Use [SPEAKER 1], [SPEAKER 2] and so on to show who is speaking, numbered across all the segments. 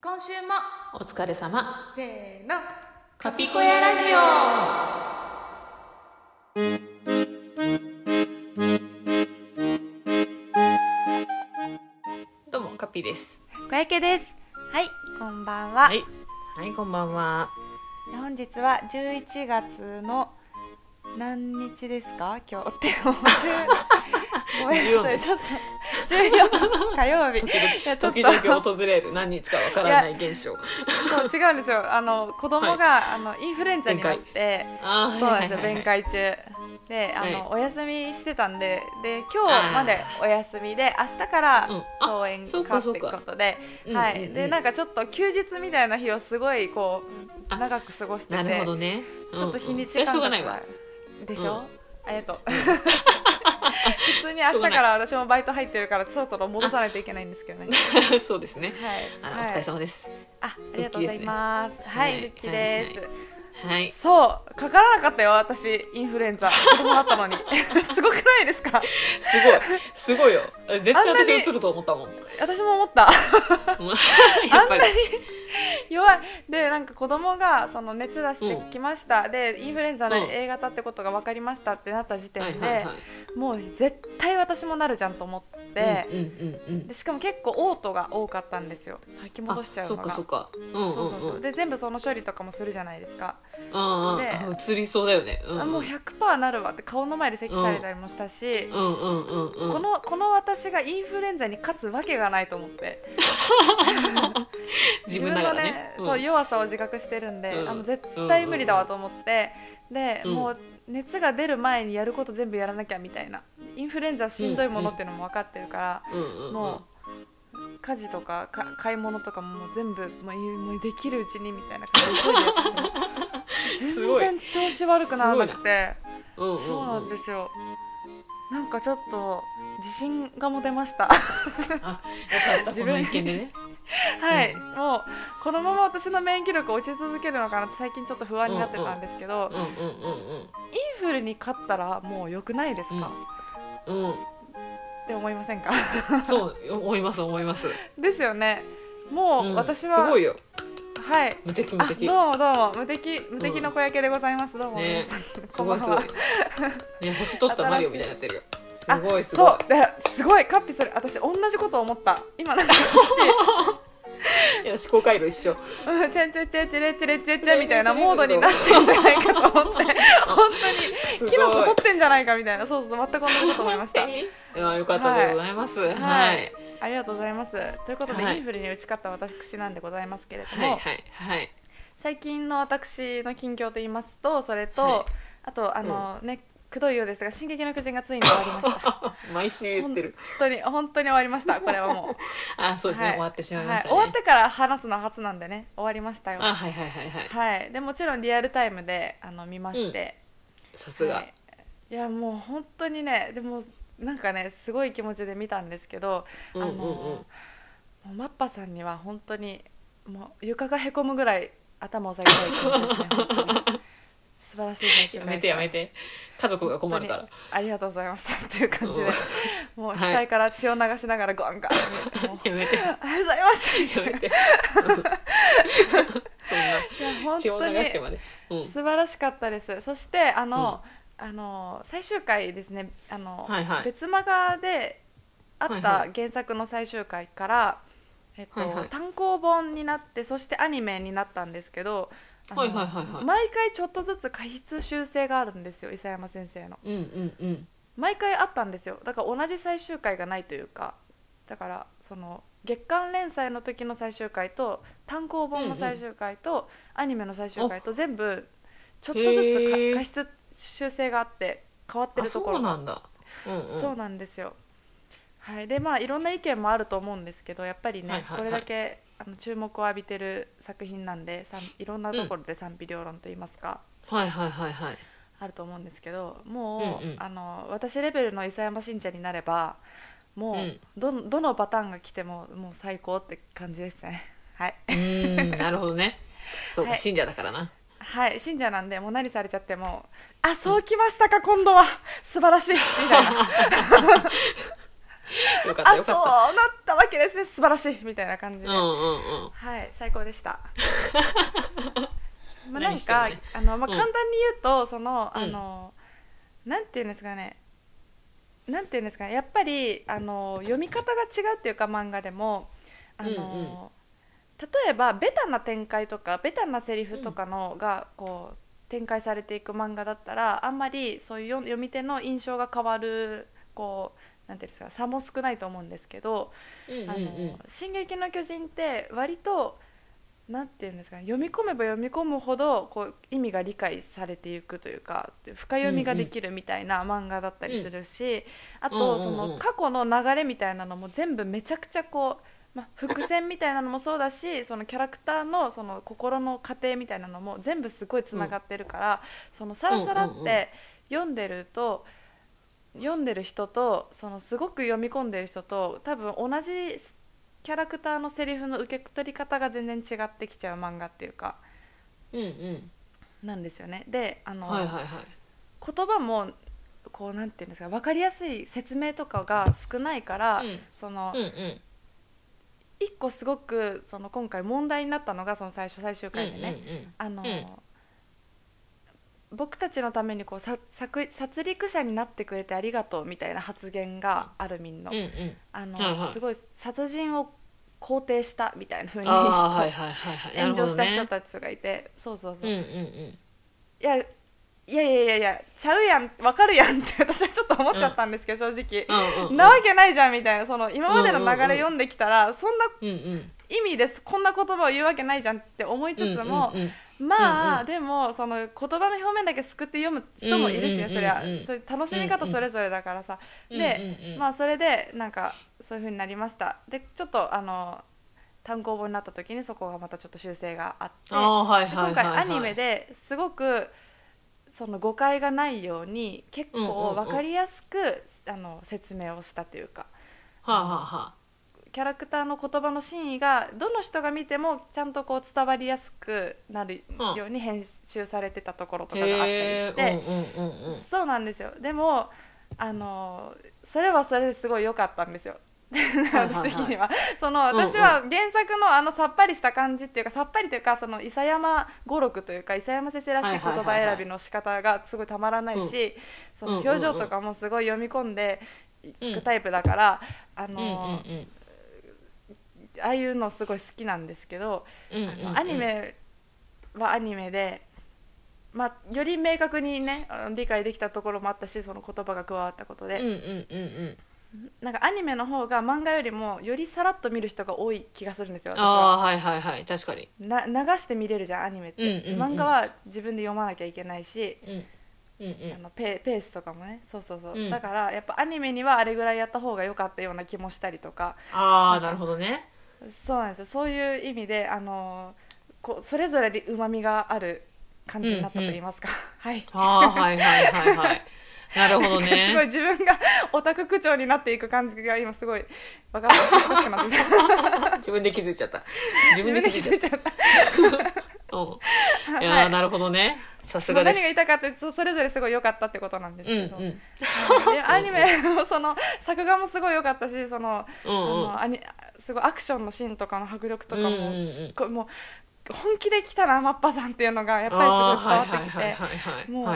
[SPEAKER 1] 今週も。
[SPEAKER 2] お疲れ様。
[SPEAKER 1] せーの。
[SPEAKER 2] カピコヤラジオ。どうもカピです。
[SPEAKER 1] 小焼です。はいこんばんは、
[SPEAKER 2] はい。はいこんばんは。
[SPEAKER 1] 本日は11月の何日ですか？今日ってもう。10ごめんなさい。
[SPEAKER 2] 14
[SPEAKER 1] ちょっと 14火曜日。
[SPEAKER 2] 時々訪れる。何日かわからない現象。
[SPEAKER 1] そう違うんですよ。あの子供が、あのインフルエンザになってそうなんですよ
[SPEAKER 2] はいはいはい
[SPEAKER 1] 弁会中。であの、
[SPEAKER 2] はい。
[SPEAKER 1] お休みしてたんでで今日までお休みで明日から
[SPEAKER 2] うん。あ
[SPEAKER 1] 登園
[SPEAKER 2] そう
[SPEAKER 1] かって
[SPEAKER 2] かそうか
[SPEAKER 1] ことで、
[SPEAKER 2] うん
[SPEAKER 1] はい、
[SPEAKER 2] うん。うん
[SPEAKER 1] でなんかちょっと休日みたいな日をすごいこう
[SPEAKER 2] あ
[SPEAKER 1] 長く過ごしてて
[SPEAKER 2] なるほどね。
[SPEAKER 1] ちょっと日に
[SPEAKER 2] うんうんそれ
[SPEAKER 1] ち感覚
[SPEAKER 2] はしょうがないわ。
[SPEAKER 1] がでしょ、
[SPEAKER 2] うん。
[SPEAKER 1] ありがと。う普通に明日から私もバイト入ってるからそろそろ戻さないといけないんですけどね。
[SPEAKER 2] そうですね。
[SPEAKER 1] はい、
[SPEAKER 2] あの、
[SPEAKER 1] はい。
[SPEAKER 2] お疲れ様です。
[SPEAKER 1] あありがとうございます。はい、
[SPEAKER 2] はい
[SPEAKER 1] ルッキーです、
[SPEAKER 2] はいはい。
[SPEAKER 1] そうかからなかったよ私インフルエンザ。子供だったのに。すごくないですか？
[SPEAKER 2] すごい。すごいよ。絶対私映ると思ったもん。
[SPEAKER 1] 私も思った。
[SPEAKER 2] やっぱり
[SPEAKER 1] 弱い。でなんか子供がその熱出してきました、でインフルエンザの
[SPEAKER 2] うん。
[SPEAKER 1] A 型ってことが分かりましたってなった時点で、もう絶対私もなるじゃんと思って、しかも結構嘔吐が多かったんですよ。吐き戻しちゃうのが。
[SPEAKER 2] あそっかそっか。うんうん
[SPEAKER 1] そうそうそう。
[SPEAKER 2] うん
[SPEAKER 1] で全部その処理とかもするじゃないですか、
[SPEAKER 2] あ
[SPEAKER 1] で
[SPEAKER 2] あ映りそうだよね。うん
[SPEAKER 1] あもう100%なるわって顔の前で咳されたりもしたし、
[SPEAKER 2] うん。うんうんうん
[SPEAKER 1] このこの私がインフルエンザに勝つわけがないと思って。
[SPEAKER 2] 自分
[SPEAKER 1] の
[SPEAKER 2] ねうん。
[SPEAKER 1] そう弱さを自覚してるんで、
[SPEAKER 2] うん。
[SPEAKER 1] あの絶対無理だわと思って、で、
[SPEAKER 2] うん。
[SPEAKER 1] もう熱が出る前にやること全部やらなきゃみたいなインフルエンザしんどいものっていうのも分かってるから、
[SPEAKER 2] うんうんうん。
[SPEAKER 1] もう家事とかか買い物とかももう全部もうできるうちにみたいな感じで全然調子悪くならなくて。
[SPEAKER 2] うんうんうん。
[SPEAKER 1] そうなんですよ。なんかちょっと自信が持てました。
[SPEAKER 2] あよかったこの一件でね。
[SPEAKER 1] はい、
[SPEAKER 2] うん。
[SPEAKER 1] もうこのまま私の免疫力落ち続けるのかなって最近ちょっと不安になってたんですけど、
[SPEAKER 2] うんうん
[SPEAKER 1] インフルに勝ったらもう良くないですか、
[SPEAKER 2] うん。うん
[SPEAKER 1] って思いませんか？
[SPEAKER 2] うんそう思います思います。
[SPEAKER 1] ですよね。も
[SPEAKER 2] う
[SPEAKER 1] うん。私は、
[SPEAKER 2] すごいよ
[SPEAKER 1] はい。
[SPEAKER 2] 無敵無
[SPEAKER 1] あ
[SPEAKER 2] 敵。
[SPEAKER 1] どうもどうも。無敵無敵の小焼けでございます、どうも
[SPEAKER 2] ね。すごいすごい。ね星取ったマリオみたいになってるよ。すごいす
[SPEAKER 1] そ
[SPEAKER 2] ごい
[SPEAKER 1] すごいカッピそれ私同じこと思った。今なんか
[SPEAKER 2] いや思考回路一緒。
[SPEAKER 1] うんチェンチェンチェンチェレチェレチェンチェンみたいなモードになってんじゃないかと思って。本当にキノコ取ってんじゃないかみたいな。そうそう全く同じこと思いました。
[SPEAKER 2] いやよかったでございます。はい。はい
[SPEAKER 1] ありがとうございます。ということで、
[SPEAKER 2] はい。
[SPEAKER 1] インフルに打ち勝った私なんでございますけれども、
[SPEAKER 2] はいはい
[SPEAKER 1] 最近の私の近況と言いますとそれと、
[SPEAKER 2] はい。
[SPEAKER 1] あとあの、ねくどいようですが「進撃の巨人」がついに終わりました。
[SPEAKER 2] 毎週言ってる。
[SPEAKER 1] 本当に本当に終わりましたこれはもう、
[SPEAKER 2] あそうですね。
[SPEAKER 1] はい。
[SPEAKER 2] 終わってしまいま
[SPEAKER 1] はい、
[SPEAKER 2] したね。
[SPEAKER 1] 終わってから話すのは初なんでね終わりましたよ。
[SPEAKER 2] あはいはいはいはい。
[SPEAKER 1] はい。でもちろんリアルタイムであの見まして、
[SPEAKER 2] さすが。
[SPEAKER 1] はい。いやもう本当にねでもなんかねすごい気持ちで見たんですけど、
[SPEAKER 2] うんうんうん。
[SPEAKER 1] あのもうマッパさんには本当にもう床がへこむぐらい頭を下げたい気持ちですね素晴らしい選手
[SPEAKER 2] やめてやめて。家族が困るから。
[SPEAKER 1] ありがとうございましたっていう感じで。
[SPEAKER 2] うん
[SPEAKER 1] もう
[SPEAKER 2] はい。
[SPEAKER 1] 額から血を流しながらガンガン。
[SPEAKER 2] やめて。や
[SPEAKER 1] ありがとうございます。みたいな。い
[SPEAKER 2] めてそんな血を流してまで。うん。
[SPEAKER 1] 素晴らしかったです。そしてあの、あの最終回ですね。あの、
[SPEAKER 2] はいはい。
[SPEAKER 1] 別マガであっ
[SPEAKER 2] はい
[SPEAKER 1] た
[SPEAKER 2] はい。
[SPEAKER 1] 原作の最終回から、えっと
[SPEAKER 2] はいはい。
[SPEAKER 1] 単行本になってそしてアニメになったんですけどあの
[SPEAKER 2] はいはいはいはい。
[SPEAKER 1] 毎回ちょっとずつ過失修正があるんですよ伊佐山先生の。
[SPEAKER 2] うんうんうん。
[SPEAKER 1] 毎回あったんですよ。だから同じ最終回がないというかだからその月刊連載の時の最終回と単行本の最終回と、アニメの最終回と全部ちょっとずつ
[SPEAKER 2] へー。
[SPEAKER 1] か過失修正があって変わって
[SPEAKER 2] あ
[SPEAKER 1] るところが
[SPEAKER 2] そうなんだ。うんうん。
[SPEAKER 1] そうなんですよ。はい。でまあいろんな意見もあると思うんですけどやっぱりね、
[SPEAKER 2] はいはいはい。
[SPEAKER 1] これだけあの注目を浴びてる作品なんでさん。いろんなところで賛否両論といいますか、
[SPEAKER 2] はいはいはいはい。
[SPEAKER 1] あると思うんですけどもう、
[SPEAKER 2] うんうん。
[SPEAKER 1] あの私レベルの伊佐山信者になればもう、
[SPEAKER 2] うん。
[SPEAKER 1] どどのパターンが来てももう最高って感じですね。はい、
[SPEAKER 2] うーんなるほどね。そうか
[SPEAKER 1] はい。
[SPEAKER 2] 信者だからな
[SPEAKER 1] はい、信者なんでもう何されちゃってもあそうきましたか今度は。素晴らしい。みたいな。
[SPEAKER 2] よかった
[SPEAKER 1] あそう
[SPEAKER 2] よかっ
[SPEAKER 1] なったわけですね。素晴らしい。みたいな感じで、
[SPEAKER 2] たうんうんうん。
[SPEAKER 1] はい最高でした。まあなんか、
[SPEAKER 2] 何してもね
[SPEAKER 1] あのまあ、
[SPEAKER 2] うん。
[SPEAKER 1] 簡単に言うと、その
[SPEAKER 2] うん。
[SPEAKER 1] あの、なんていうんですかね。なんていうんですかね。やっぱりあの読み方が違うっていうか漫画でもあの、
[SPEAKER 2] うんうん
[SPEAKER 1] 例えばベタな展開とかベタなセリフとかのがこう展開されていく漫画だったらあんまりそういう読読み手の印象が変わるこうなんていうんですか差も少ないと思うんですけど
[SPEAKER 2] うんうん
[SPEAKER 1] あの「進撃の巨人」って割となんていうんですかね読み込めば読み込むほどこう意味が理解されていくというか深読みができるみたいな漫画だったりするし、あ
[SPEAKER 2] うん。うん
[SPEAKER 1] とそ
[SPEAKER 2] うんうん
[SPEAKER 1] の過去の流れみたいなのも全部めちゃくちゃこう。まあ、伏線みたいなのもそうだしそのキャラクターのその心の過程みたいなのも全部すごいつながってるから、そのさらさら
[SPEAKER 2] うんうんうん。
[SPEAKER 1] って読んでると、読んでる人とそのすごく読み込んでる人と多分同じキャラクターのセリフの受け取り方が全然違ってきちゃう漫画っていうか
[SPEAKER 2] うんうん。
[SPEAKER 1] なんですよね。であの、
[SPEAKER 2] はいはいはい。
[SPEAKER 1] 言葉もこうなんていうんですか分かりやすい説明とかが少ないから、
[SPEAKER 2] うん。
[SPEAKER 1] その
[SPEAKER 2] うんうん
[SPEAKER 1] 一個すごくその今回問題になったのがその最初最終回でね、あの、
[SPEAKER 2] うん。
[SPEAKER 1] 僕たちのためにこうさ殺殺戮者になってくれてありがとうみたいな発言があるみんの,、あの
[SPEAKER 2] はいはい。
[SPEAKER 1] すごい殺人を肯定したみたいな風に
[SPEAKER 2] ああはいはいはいはい。
[SPEAKER 1] 炎上した人たちがいて、そうそうそう、いやいやいやいやいやちゃうやんわかるやんって 私はちょっと思っちゃったんですけど、正直、なわけないじゃんみたいな。その今までの流れ読んできたら、そんな意味ですこんな言葉を言うわけないじゃんって思いつつも、まあ、でもその言葉の表面だけすくって読む人もいるしね、そりゃ。そういう楽しみ方それぞれだからさ、で、まあそれでなんかそういう風になりました。でちょっとあの単行本になった時にそこがまたちょっと修正があって。今回アニメですごくその誤解がないように結構分かりやすく、あの説明をしたというか。
[SPEAKER 2] はあはあは
[SPEAKER 1] キャラクターの言葉の真意がどの人が見てもちゃんとこう伝わりやすくなるように編集されてたところとかがあったりして、
[SPEAKER 2] うんうんうんうん
[SPEAKER 1] そうなんですよ。でもあのそれはそれですごい良かったんですよ。
[SPEAKER 2] はい
[SPEAKER 1] 私的には。その私は原作のあのさっぱりした感じっていうかさっぱりというかその伊佐山語録というか伊佐山先生らしい言葉選びの仕方がすごいたまらないし、その表情とかもすごい読み込んでいくタイプだから、あのああいうのすごい好きなんですけど、アニメはアニメで、まあ、より明確にね理解できたところもあったしその言葉が加わったことで、
[SPEAKER 2] うんうんうんうん
[SPEAKER 1] なんかアニメの方が漫画よりもよりさらっと見る人が多い気がするんですよ私
[SPEAKER 2] あ
[SPEAKER 1] は
[SPEAKER 2] あは。いはいはい。確かに。
[SPEAKER 1] な流して見れるじゃんアニメって、
[SPEAKER 2] うんうんうん。
[SPEAKER 1] 漫画は自分で読まなきゃいけないし、
[SPEAKER 2] うん。うんうん。
[SPEAKER 1] あのペペースとかもね。そうそうそう、
[SPEAKER 2] うん。
[SPEAKER 1] だからやっぱアニメにはあれぐらいやった方が良かったような気もしたりとか。
[SPEAKER 2] ああなるほどね。
[SPEAKER 1] そうなんですよ。そういう意味であのこうそれぞれうまみがある感じになったと言いますか、はい。
[SPEAKER 2] ああはいはいはいはいなるほど
[SPEAKER 1] すごい
[SPEAKER 2] ね
[SPEAKER 1] 自分がオタク口調になっていく感じが今すごい分かって
[SPEAKER 2] 自分で気づいちゃった。自分で気づいちゃっ
[SPEAKER 1] た。
[SPEAKER 2] いや
[SPEAKER 1] はい。
[SPEAKER 2] ーなるほどね。さす
[SPEAKER 1] まあ
[SPEAKER 2] がです。
[SPEAKER 1] 何が言いたかってそそれぞれすごい良かったってことなんです
[SPEAKER 2] うん
[SPEAKER 1] けど、
[SPEAKER 2] うん
[SPEAKER 1] で アニメの その作画もすごい良かったしその,、
[SPEAKER 2] うんうん
[SPEAKER 1] あのアニすごいアクションのシーンとかの迫力とかも
[SPEAKER 2] うんうんうん。
[SPEAKER 1] すっごいもう本気で来たなマッパさんっていうのがやっぱりすごい伝わ
[SPEAKER 2] あ
[SPEAKER 1] ってきて。もう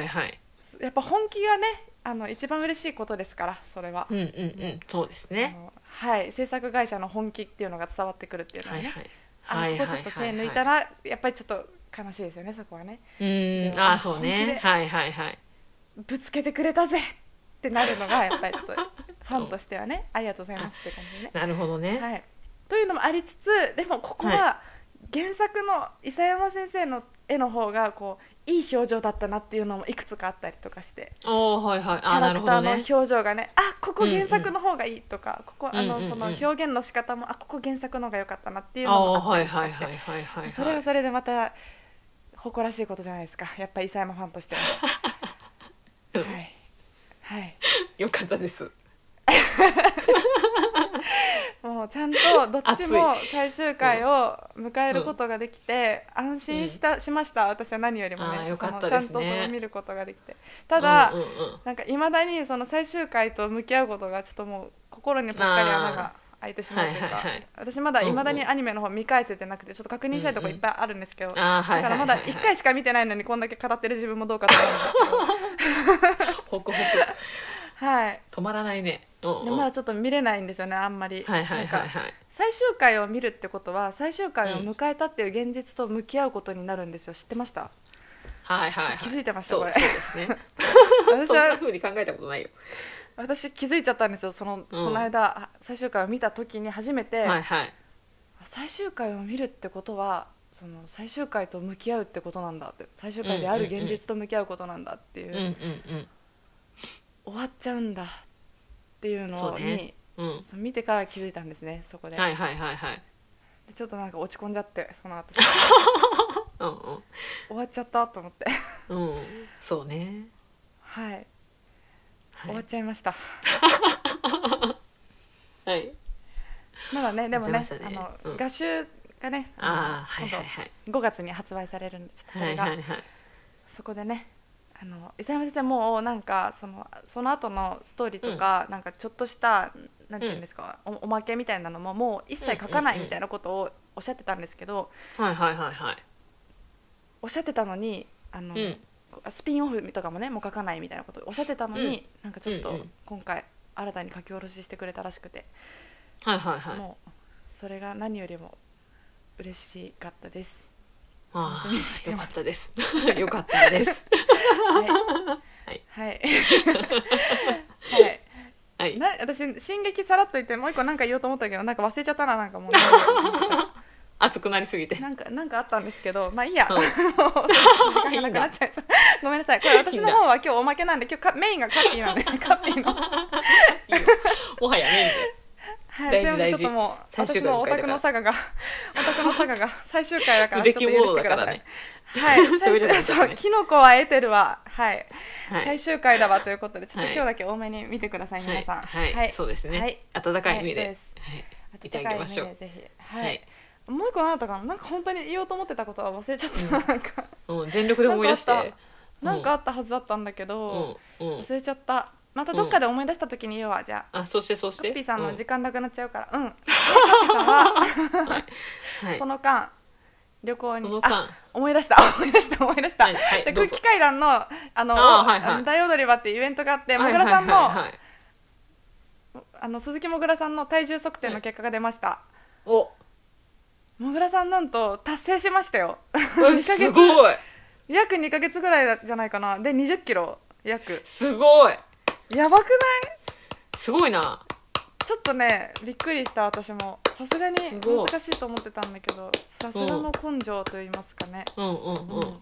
[SPEAKER 1] やっぱ本気がねあの一番嬉しいことですからそれは、
[SPEAKER 2] うんうんうん。そうです
[SPEAKER 1] あ
[SPEAKER 2] ね
[SPEAKER 1] のはい。制作会社の本気っていうのが伝わってくるっていうのはね、
[SPEAKER 2] はいはい。
[SPEAKER 1] あ
[SPEAKER 2] はい
[SPEAKER 1] ここちょっと手抜いたらやっぱりちょっと悲しいですよねそこはね。
[SPEAKER 2] うーん。ああそうね。はいはいはい。
[SPEAKER 1] ぶつけてくれたぜってなるのが やっぱりちょっとファンとしてはねありがとうございますって感じでね。
[SPEAKER 2] なるほどね。
[SPEAKER 1] はい、というのもありつつでもここは原作の伊佐山先生の絵の方がこういい表情だったなっていうのもいくつかあったりとかして。
[SPEAKER 2] おおはいはい。
[SPEAKER 1] キ
[SPEAKER 2] あーな
[SPEAKER 1] ャラクターの表情がねあここ原作の方がいいとか、ここあの、
[SPEAKER 2] うんうんうん。
[SPEAKER 1] その表現の仕方もあここ原作の方が良かったなっていう
[SPEAKER 2] あ
[SPEAKER 1] のも
[SPEAKER 2] あ
[SPEAKER 1] ったりとかして。
[SPEAKER 2] はいはいはいはいはい
[SPEAKER 1] それはそれでまた誇らしいことじゃないですか。やっぱ伊佐山ファンとしては。
[SPEAKER 2] うん。
[SPEAKER 1] はい、はい、
[SPEAKER 2] よかったです
[SPEAKER 1] もうちゃんとどっちも最終回を迎えることができて、安心した、しました。私は何よりもね。
[SPEAKER 2] ね。
[SPEAKER 1] ちゃんとそれを見ることができて。ただ、
[SPEAKER 2] うんうんうん。
[SPEAKER 1] なんかいまだにその最終回と向き合うことがちょっともう心にぽっかり穴が開いてしまうというか、
[SPEAKER 2] はいはいはい。
[SPEAKER 1] 私まだいまだ
[SPEAKER 2] うん。うん
[SPEAKER 1] にアニメの方見返せてなくてちょっと確認したいところいっぱいあるんですけど、
[SPEAKER 2] あーはい
[SPEAKER 1] だからまだ1回しか見てないのにこんだけ語ってる自分もどうかと思うんで。すけど
[SPEAKER 2] ホクホク
[SPEAKER 1] はい。
[SPEAKER 2] 止まらないね。うんうん
[SPEAKER 1] でまだちょっと見れないんですよねあんまり、
[SPEAKER 2] はいはいはい
[SPEAKER 1] なんか
[SPEAKER 2] はい
[SPEAKER 1] 最終回を見るってことは最終回を迎えたっていう現実と向き合うことになるんですよ。知ってました？
[SPEAKER 2] はいはいはい。
[SPEAKER 1] 気づいてましたこれ。
[SPEAKER 2] そうそうですね。
[SPEAKER 1] 私
[SPEAKER 2] そんな
[SPEAKER 1] は
[SPEAKER 2] 風に考えたことないよ。
[SPEAKER 1] 私気づいちゃったんですよその、この間あ最終回を見た時に初めて、
[SPEAKER 2] はいはい。
[SPEAKER 1] 最終回を見るってことはその最終回と向き合うってことなんだって。最終回である現実と向き合うことなんだっていう,、
[SPEAKER 2] うんうん
[SPEAKER 1] 終わっちゃうんだ。っていうのに
[SPEAKER 2] そうね。うん。
[SPEAKER 1] 見てから気づいたんですねそこで,、
[SPEAKER 2] はいはいはいはい。
[SPEAKER 1] でちょっとなんか落ち込んじゃってその後。
[SPEAKER 2] うん
[SPEAKER 1] 終わっちゃったと思って。
[SPEAKER 2] うんうん。そうね。
[SPEAKER 1] はい、
[SPEAKER 2] はい。
[SPEAKER 1] 終わっちゃいました。
[SPEAKER 2] はい。
[SPEAKER 1] まだねでもね
[SPEAKER 2] 終わっちゃいま
[SPEAKER 1] あの、
[SPEAKER 2] したね。うん。
[SPEAKER 1] 画集がね
[SPEAKER 2] ああはい
[SPEAKER 1] 今
[SPEAKER 2] はいはい。
[SPEAKER 1] 度5月に発売されるんでちょっとそれが、
[SPEAKER 2] はいはいはい。
[SPEAKER 1] そこでねあの伊佐山先生もうなんかそのその後のストーリーとか、なんかちょっとしたなんていうんですか、おおまけみたいなのももう一切書かないみたいなことをおっしゃってたんですけど、
[SPEAKER 2] はいはいはいはい。
[SPEAKER 1] おっしゃってたのにあの、
[SPEAKER 2] うん。
[SPEAKER 1] スピンオフとかもねもう書かないみたいなことをおっしゃってたのに、なんかちょっと
[SPEAKER 2] うんうん。
[SPEAKER 1] 今回新たに書き下ろししてくれたらしくて、
[SPEAKER 2] はいはいはい。
[SPEAKER 1] もうそれが何よりも嬉しかったです。
[SPEAKER 2] ああよかったです。よかったです
[SPEAKER 1] はい。
[SPEAKER 2] はい。
[SPEAKER 1] はい。はい。
[SPEAKER 2] はい。
[SPEAKER 1] な私進撃さらっと言ってもう一個なんか言おうと思ったけどなんか忘れちゃったななんかもう
[SPEAKER 2] 熱くなりすぎて。
[SPEAKER 1] なんかなんかあったんですけどまあいいや、
[SPEAKER 2] うん
[SPEAKER 1] 時間がなくなっちゃいそう。ごめんなさい。これ私の方は今日おまけなんで今日かメインがカッピーなんでカッピーの。
[SPEAKER 2] もはやメインで。
[SPEAKER 1] はい。
[SPEAKER 2] 大事
[SPEAKER 1] ちょっともう私のオタクのサガがオタクのサガが最終回だからちょっと許してください、はい。
[SPEAKER 2] そう
[SPEAKER 1] キノコはエーテルははい、
[SPEAKER 2] はい。
[SPEAKER 1] 最終回だわということでちょっと
[SPEAKER 2] はい。
[SPEAKER 1] 今日だけ多めに見てください、皆さん。
[SPEAKER 2] はい、はい。そうですね、
[SPEAKER 1] はい。
[SPEAKER 2] 温かい目で、
[SPEAKER 1] はい
[SPEAKER 2] 見てあげましょう。
[SPEAKER 1] でぜひ。はい、
[SPEAKER 2] はい。
[SPEAKER 1] もう一個何だったかな？なんか本当に言おうと思ってたことは忘れちゃった、なんか。
[SPEAKER 2] うん、全力で思い出して。
[SPEAKER 1] なんかあった。なんかあったはずだったんだけど、忘れちゃった。またどっかで思い出した時に言うわ、じゃあ。
[SPEAKER 2] あそしてそして。
[SPEAKER 1] ピーさんの
[SPEAKER 2] う
[SPEAKER 1] 時間なくなっちゃうから。うん、で カッピーさんは。
[SPEAKER 2] はい。
[SPEAKER 1] その間旅行に。あ 思い出した。思い出した思い出した、
[SPEAKER 2] はいはい
[SPEAKER 1] じゃ空気階段のあの
[SPEAKER 2] あーはいはい。
[SPEAKER 1] あの大踊り場っていうイベントがあっても
[SPEAKER 2] はい
[SPEAKER 1] ぐらさんの,、
[SPEAKER 2] はいはい。はい
[SPEAKER 1] あの鈴木もぐらさんの体重測定の結果が出ました、
[SPEAKER 2] お。
[SPEAKER 1] もぐらさんなんと達成しましたよ。
[SPEAKER 2] え
[SPEAKER 1] 2ヶ月。
[SPEAKER 2] すごい。
[SPEAKER 1] 約2ヶ月ぐらいじゃないかな。で2 0キロ約。
[SPEAKER 2] すごい。
[SPEAKER 1] やばくない？
[SPEAKER 2] すごいな。
[SPEAKER 1] ちょっとねびっくりした私もさすがに難しいと思ってたんだけどさすがの根性と言いますかね、
[SPEAKER 2] うんうんうん、
[SPEAKER 1] うん。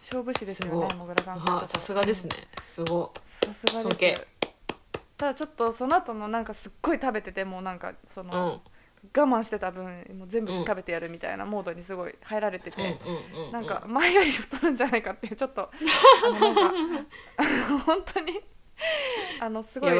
[SPEAKER 1] 勝負師ですよねもぐらさん
[SPEAKER 2] はさすがですね。すご
[SPEAKER 1] さすがです。ただちょっとその後のなんかすっごい食べててもうなんかそ
[SPEAKER 2] い、うん、
[SPEAKER 1] の、我慢してた分もう全部
[SPEAKER 2] うん
[SPEAKER 1] 食べてやるみたいなモードにすごい入られてて、
[SPEAKER 2] うん
[SPEAKER 1] なんか前より太るんじゃないかっていうちょっとあのなんかあの 本当にあのすごい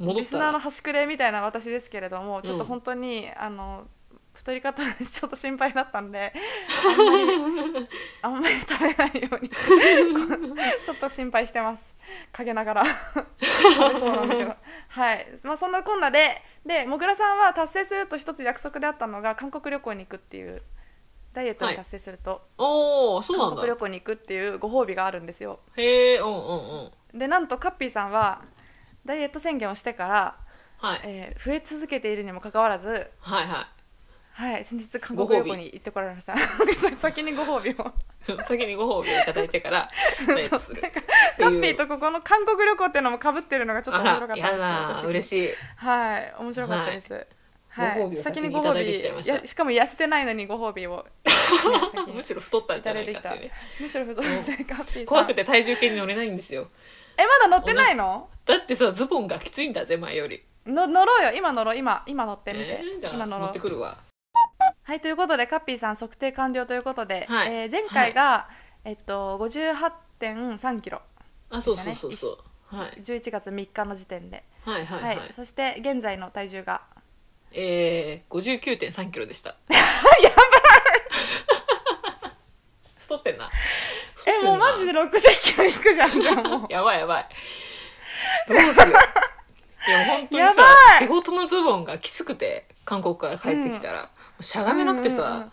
[SPEAKER 1] リスナーの端くれみたいな私ですけれどもちょっと
[SPEAKER 2] うん
[SPEAKER 1] 本当に、あの太り方にちょっと心配だったんで あんまり食べないように ちょっと心配してます。陰ながら。そうなんだけど。はい、まあ、そんなこんなででもぐらさんは達成すると一つ約束であったのが韓国旅行に行くっていうダイエットに達成すると、
[SPEAKER 2] おおそうなんだ。
[SPEAKER 1] 韓国旅行に行くっていうご褒美があるんですよ。
[SPEAKER 2] へえうんうんうん。
[SPEAKER 1] でなんとカッピーさんはダイエット宣言をしてから、
[SPEAKER 2] はい。
[SPEAKER 1] えー増え続けているにもかかわらず
[SPEAKER 2] はいは
[SPEAKER 1] はい先日韓国旅行に行ってこられました。先にご褒美を。
[SPEAKER 2] い 先にご褒美をいただいてから ダイエットする。
[SPEAKER 1] カッピーとここの韓国旅行っていうのもかぶってるのがちょっと面白かったんです
[SPEAKER 2] 嬉しい。
[SPEAKER 1] はい面白かったです、はい
[SPEAKER 2] ご褒美を先にいただいてきちゃいました。
[SPEAKER 1] やしかも痩せてないのにご褒美を、
[SPEAKER 2] むしろ太ったん
[SPEAKER 1] い
[SPEAKER 2] じゃな
[SPEAKER 1] い
[SPEAKER 2] かってね
[SPEAKER 1] むしろ太ってカッピーさん
[SPEAKER 2] 怖くて体重計に乗れないんですよ。
[SPEAKER 1] えまだ乗ってないの？
[SPEAKER 2] だってさズボンがきついんだぜ前より。
[SPEAKER 1] の乗ろうよ。今乗ろう。今今乗ってみて、
[SPEAKER 2] えー、
[SPEAKER 1] 今乗ろう。
[SPEAKER 2] ってくるわ。
[SPEAKER 1] はいということでカッピーさん測定完了ということで、
[SPEAKER 2] はい。
[SPEAKER 1] えー前回が、えっと58.3キロ
[SPEAKER 2] あそうそうそうそう。はい。
[SPEAKER 1] 11月3日の時点で、
[SPEAKER 2] はいはい
[SPEAKER 1] は
[SPEAKER 2] はいい。
[SPEAKER 1] そして現在の体重が
[SPEAKER 2] えー、59.3キロでした。
[SPEAKER 1] やばい。
[SPEAKER 2] 太ってんな。
[SPEAKER 1] えもうマジで60キロいくじゃんじゃあもう。
[SPEAKER 2] やばいやばい。どうしよういや本当にさ
[SPEAKER 1] やばい。
[SPEAKER 2] 仕事のズボンがきつくて韓国から帰ってきたら、もうしゃがめなくてさ、
[SPEAKER 1] うんうんうん。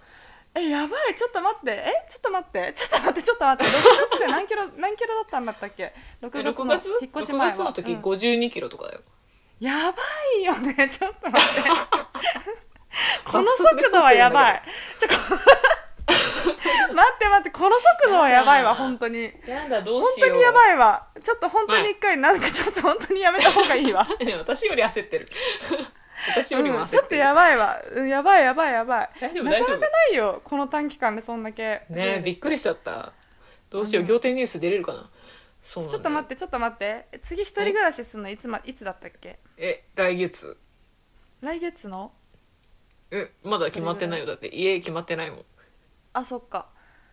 [SPEAKER 1] えやばい。ちょっと待って。えちょっと待って。ちょっと待ってちょっと待って。6月で何キロ何キロだったんだったっけ？6
[SPEAKER 2] え
[SPEAKER 1] 月
[SPEAKER 2] 6月？
[SPEAKER 1] の引っ越し前は。
[SPEAKER 2] 6月の時
[SPEAKER 1] うん。
[SPEAKER 2] 52キロとかだよ、
[SPEAKER 1] やばいよね。ちょっと 待って。この速度はやばい。ちょこ待って待ってこの速度はやばいわ本当に。
[SPEAKER 2] やだどう
[SPEAKER 1] 本
[SPEAKER 2] しよう。
[SPEAKER 1] 当にやばいわ。ちょっと本当に一回なんかちょっと本当にやめた方がいいわ、
[SPEAKER 2] ね私より焦ってる。私よりも焦
[SPEAKER 1] うん、
[SPEAKER 2] ってる、
[SPEAKER 1] ちょっとやばいわ。うんやばいやばいやばい。
[SPEAKER 2] 大丈夫
[SPEAKER 1] なかなかないよこの短期間でそんだけ。
[SPEAKER 2] ねびっくりしちゃった。どうしよう、
[SPEAKER 1] うん。
[SPEAKER 2] 仰天ニュース出れるかな
[SPEAKER 1] ちょっと待ってちょっと待って。え次一人暮らしするのいつ,、ま、いつだったっけ？
[SPEAKER 2] え来月。
[SPEAKER 1] 来月の？
[SPEAKER 2] えまだ決まってないよ。だって家決まってないもん。
[SPEAKER 1] あそっか。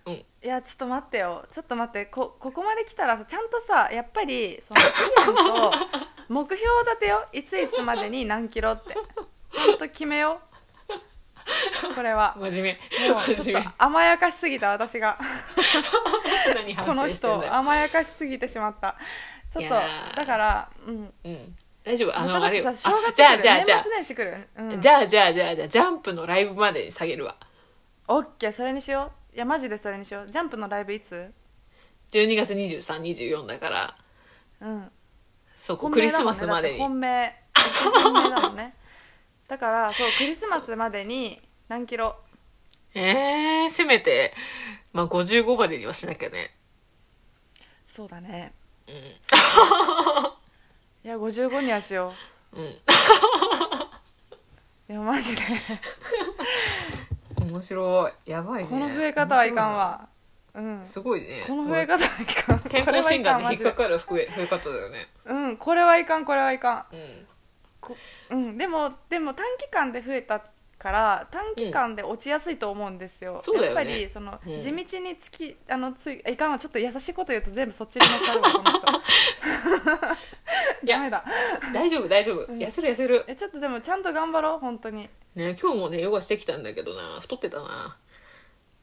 [SPEAKER 2] うん。
[SPEAKER 1] いやちょっと待ってよ。ちょっと待って。こここまで来たらさちゃんとさやっぱりその期限と 目標を立てよいついつまでに何キロって。ちゃんと決めよう これは。
[SPEAKER 2] 真面目。
[SPEAKER 1] もうち
[SPEAKER 2] 真面
[SPEAKER 1] ょっと甘やかしすぎた私が。この人甘やかしすぎてしまった。ちょっとだからうん。
[SPEAKER 2] うん。大丈夫。あのあれよじゃあじゃあじゃあ。じゃあじゃあじゃあじゃあジャンプのライブまでに下げるわ。
[SPEAKER 1] オッケー。それにしよう。いやマジでそれにしよう。ジャンプのライブいつ
[SPEAKER 2] ？12月2324だから。
[SPEAKER 1] うん。
[SPEAKER 2] そこ
[SPEAKER 1] 本
[SPEAKER 2] クリスマスまでに。
[SPEAKER 1] 本命。本命だもんねだからそうクリスマスまでに何キロ。
[SPEAKER 2] えー、せめて、まあ、55までにはしなきゃね。
[SPEAKER 1] そうだね。
[SPEAKER 2] う
[SPEAKER 1] いや55にはしよ
[SPEAKER 2] んうん。
[SPEAKER 1] うでもマジで。
[SPEAKER 2] 面白い。やばいね。
[SPEAKER 1] この増え方はいかんわ。うん。
[SPEAKER 2] すごいね。
[SPEAKER 3] この増え方はいかん。
[SPEAKER 2] 健
[SPEAKER 1] これはい
[SPEAKER 2] 康診断
[SPEAKER 1] かんマジで
[SPEAKER 2] で引っかかる増え増え方だよね。
[SPEAKER 1] うん。これはいかんこれはいかん。
[SPEAKER 2] うん。
[SPEAKER 1] こうんでもでも短期間で増えたから短期間で落ちやすいと思うんですよ、
[SPEAKER 2] そうだよね。
[SPEAKER 1] やっぱりその、
[SPEAKER 2] うん。
[SPEAKER 1] 地道につきあのついいかんわちょっと優しいこと言うと全部そっちに乗っかるわこの人。
[SPEAKER 2] 大丈夫大丈夫。
[SPEAKER 1] うん
[SPEAKER 2] 痩せる痩せる。
[SPEAKER 1] えちょっとでもちゃんと頑張ろう本当に。
[SPEAKER 2] ね今日もねヨガしてきたんだけどな。太ってたな。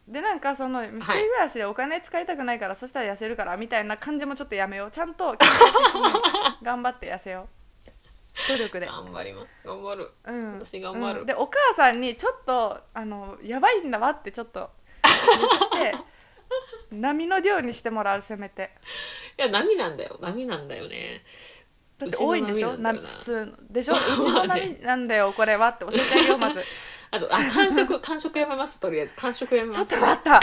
[SPEAKER 1] でなんかその一人暮らしでお金使いたくないから、そしたら痩せるからみたいな感じもちょっとやめよう。ちゃんと頑張って痩せよう努力で。
[SPEAKER 2] 頑張ります。頑張る。
[SPEAKER 1] うん、
[SPEAKER 2] 私頑張る。
[SPEAKER 1] うん。でお母さんにちょっとあのやばいんだわってちょっと言って 波の量にしてもらうせめて。
[SPEAKER 2] いや波なんだよ。波なんだよね。
[SPEAKER 1] だって多いんでしょ？
[SPEAKER 2] 波なんだよな。
[SPEAKER 1] 普通のでしょ？うちの波なんだよ これはって教えてあげようまず。
[SPEAKER 2] あとあ完食。完食やめますとりあえず。完食やめます。
[SPEAKER 1] ちょっと待った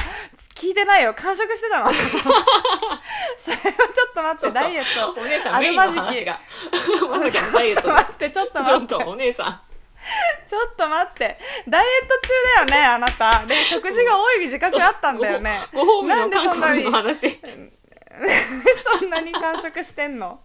[SPEAKER 1] 聞いてないよ。完食してたの。それはちょっと待
[SPEAKER 2] って
[SPEAKER 1] ダイエット。
[SPEAKER 2] お姉さん
[SPEAKER 1] あるまじき
[SPEAKER 2] 話が。まさかのダイエット
[SPEAKER 1] ちょっと待ってちょっと待って。
[SPEAKER 2] お姉さん。
[SPEAKER 1] ちょっと待って。ダイエット中だよねあなた。で食事が多い自覚あったんだよね。
[SPEAKER 2] ごご褒美
[SPEAKER 1] なんで
[SPEAKER 2] の韓
[SPEAKER 1] そんなに
[SPEAKER 2] 国の話。
[SPEAKER 1] そんなに完食してんの？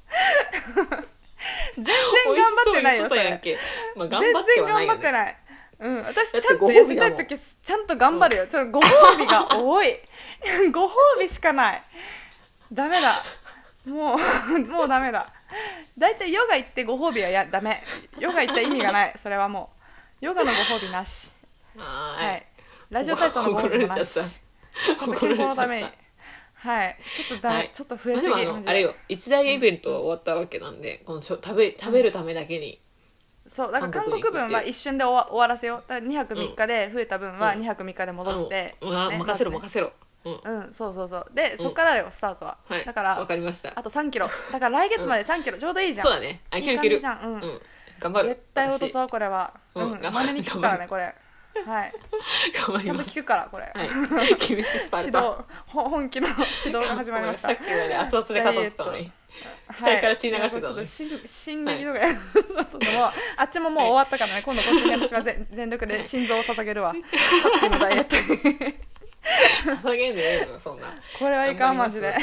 [SPEAKER 1] 全然頑張ってないよ全
[SPEAKER 2] 頑張って
[SPEAKER 1] 然頑張ってないうん、私ちゃんと痩せたい時ちゃんと頑張るよ、ちょっとご褒美が多い。ご褒美しかない。ダメだ。もう もうダメだ。大体ヨガ行ってご褒美はやダメ。ヨガ行った意味がない。それはもう。ヨガのご褒美なし。
[SPEAKER 2] は
[SPEAKER 1] はい。い。ラジオ体操のご褒美もなし。
[SPEAKER 2] 怒
[SPEAKER 1] 本当健康のために。はい。ちょっとだ、
[SPEAKER 2] はい。
[SPEAKER 1] ちょっと増え
[SPEAKER 2] まあ、
[SPEAKER 1] すぎ
[SPEAKER 2] で。もあれよ。一大イベントは終わったわけなんで、このしょ食べ食べるためだけに、
[SPEAKER 1] そうだから韓
[SPEAKER 2] 韓国
[SPEAKER 1] 分は一瞬で終わ終わらせよう。だから2泊3日で増えた分は2泊3日で戻して、
[SPEAKER 2] あのあ
[SPEAKER 1] ね
[SPEAKER 2] 任せろ任せろ、うん。
[SPEAKER 1] うんそうそうそう。でそっからだよ、スタートは、
[SPEAKER 2] はい。
[SPEAKER 1] だか
[SPEAKER 2] わ
[SPEAKER 1] ら
[SPEAKER 2] かりました。
[SPEAKER 1] あと3キロ。だから来月まで3キロ、ちょうどいいじゃん。
[SPEAKER 2] そうだね。あいけるいける。
[SPEAKER 1] じじゃん、うん。
[SPEAKER 2] うん。頑張る。
[SPEAKER 1] 絶対落とそうこれは。
[SPEAKER 2] う
[SPEAKER 1] うん。真似に聞くからねこれ。はい。
[SPEAKER 2] 私 頑張
[SPEAKER 1] ちゃんと聞くからこれ、
[SPEAKER 2] はい。厳しいスパルタ。
[SPEAKER 1] 本気の指導が始まりました。
[SPEAKER 2] さっきまで熱々で語ってたのに額から血流してたのに
[SPEAKER 1] はい、ちょっと心心撃とかやる、そうそうもう。あっちももう終わったからね。今度こっちに私は全 全力で心臓を捧げるわ。さっきのダイエットに。
[SPEAKER 2] 捧げんでねえぞそんな。
[SPEAKER 1] これはいかんマジで。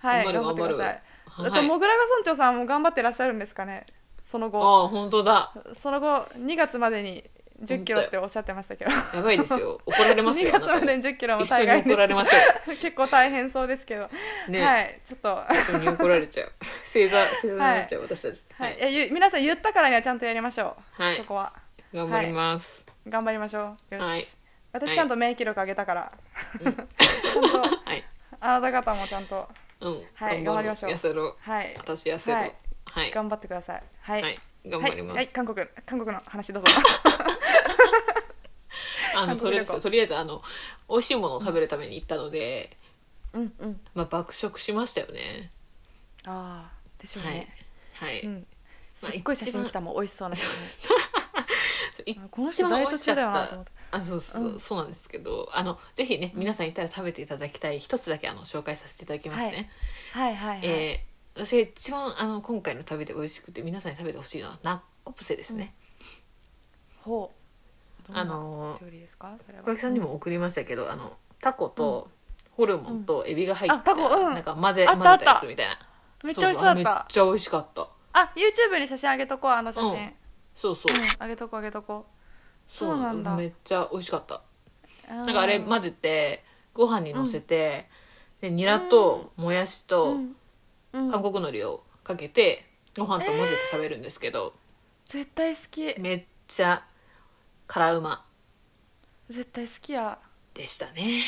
[SPEAKER 1] はい
[SPEAKER 2] 頑張
[SPEAKER 1] ってください。あと
[SPEAKER 2] はい。
[SPEAKER 1] モグラガ村長さんも頑張ってらっしゃるんですかね？その後。
[SPEAKER 2] ああ本当だ。
[SPEAKER 1] その後2月までに1 0キロっておっしゃってましたけど。
[SPEAKER 2] やばいですよ。怒られます
[SPEAKER 1] 2
[SPEAKER 2] よ あ
[SPEAKER 1] 月までに
[SPEAKER 2] なたに。
[SPEAKER 1] 1 0キロも大概
[SPEAKER 2] 怒られましょ
[SPEAKER 1] 結構大変そうですけど、
[SPEAKER 2] うね、
[SPEAKER 1] はいちょっと。
[SPEAKER 2] 人に怒られちゃう。正座正座になっちゃう、私たち。
[SPEAKER 1] はい、えゆ皆さん言ったからにはちゃんとやりましょう、
[SPEAKER 2] はい。
[SPEAKER 1] そこは。
[SPEAKER 2] 頑張ります、
[SPEAKER 1] 頑張りましょう。よし、
[SPEAKER 2] はい。
[SPEAKER 1] 私ちゃんと免疫力上げたから、
[SPEAKER 2] うん。
[SPEAKER 1] ちゃんと。
[SPEAKER 2] はい。
[SPEAKER 1] あなた方もちゃんと。
[SPEAKER 2] うん。
[SPEAKER 1] はい頑張りましょう。
[SPEAKER 2] 痩せろ。
[SPEAKER 1] はい。
[SPEAKER 2] 私痩せろ。
[SPEAKER 1] は
[SPEAKER 2] はいい、
[SPEAKER 1] 頑張ってください。はい、
[SPEAKER 2] はい。頑張ります、
[SPEAKER 1] はい、はい、韓国。韓国の話どうぞ
[SPEAKER 2] あのそれですとりあえずあの美味しいものを食べるために行ったので、
[SPEAKER 1] うんうん。
[SPEAKER 2] まあ爆食しましたよね。
[SPEAKER 1] ああでしょう
[SPEAKER 2] はい。
[SPEAKER 1] ね、
[SPEAKER 2] はい、
[SPEAKER 1] うん。す
[SPEAKER 2] まあ
[SPEAKER 1] っごい写真来たもん美味しそうな写
[SPEAKER 2] い
[SPEAKER 1] 真この人ダイエット中だよなと思って
[SPEAKER 2] あそうそう、
[SPEAKER 1] うん。
[SPEAKER 2] そうなんですけどあのぜひね皆さんいたら食べていただきたい一つだけあの紹介させていただきますね、
[SPEAKER 1] はい。はいはい、
[SPEAKER 2] えー私が一番あの今回の旅で美味しくて皆さんに食べてほしいのはナッコプセですね、
[SPEAKER 1] ほうどんな
[SPEAKER 2] あの小池さんにも送りましたけど、あのタコとホルモンとエビが入った、なんか混ぜ混ぜたやつみたいな。
[SPEAKER 1] めっちゃ美味しそうだっ
[SPEAKER 2] め
[SPEAKER 1] た
[SPEAKER 2] っちゃ美味しかった。
[SPEAKER 1] あ YouTube に写真あげとこうあの写真、
[SPEAKER 2] そうそう、
[SPEAKER 1] あげとこうあげとこ
[SPEAKER 2] そう
[SPEAKER 1] そうなんだ。
[SPEAKER 2] めっちゃ美味しかった。
[SPEAKER 1] う
[SPEAKER 2] なんかあれ
[SPEAKER 1] ま
[SPEAKER 2] 混ぜてご飯にのせて、でニラともやしと韓国海苔をかけてご飯と混ぜて食べるんですけど、
[SPEAKER 1] 絶対好き。
[SPEAKER 2] めっちゃ辛うま
[SPEAKER 1] 絶対好きや。
[SPEAKER 2] でしたね。